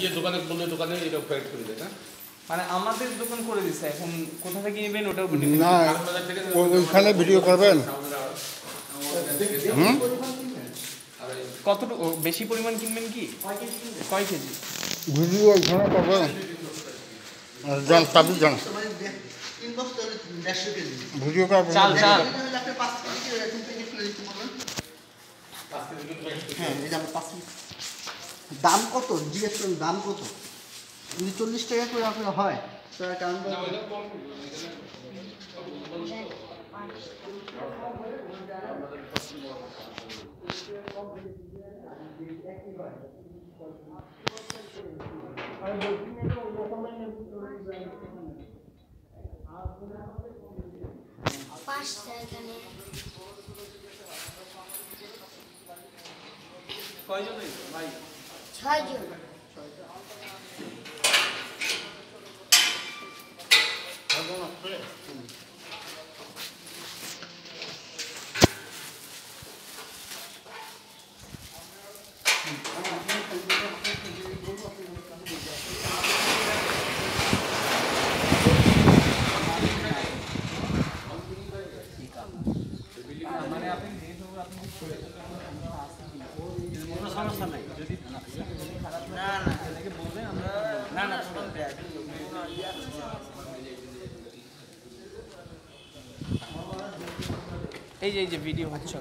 এই যে দোকানে বললে দোকানে এটা ফেরত করে দেয় না? মানে আমাদের দোকান করে দিছে এখন কোথা থেকে নেবেন ওটার উপর না বাজার থেকে ও- ওইখানে ভিডিও করবেন? হুম? কতটুকু বেশি পরিমাণ কিনবেন কি? কয় কেজি ভিডিও ওইখানে করবেন আর তাবি ভিডিও করবেন চাল চাল। প্যাকেট হ্যাঁ এই যে আমরা পাঁচ কেজি। দাম কত? জিজ্ঞেস করুন দাম কত? যদি চল্লিশ টাকা করে আপনার হয়। তো একটা পাঁচটা এখানে। কয়জন ভাই। 加油！কোনো সমস্যা নাই যদি না না না না এই যে এই যে ভিডিও হচ্ছে।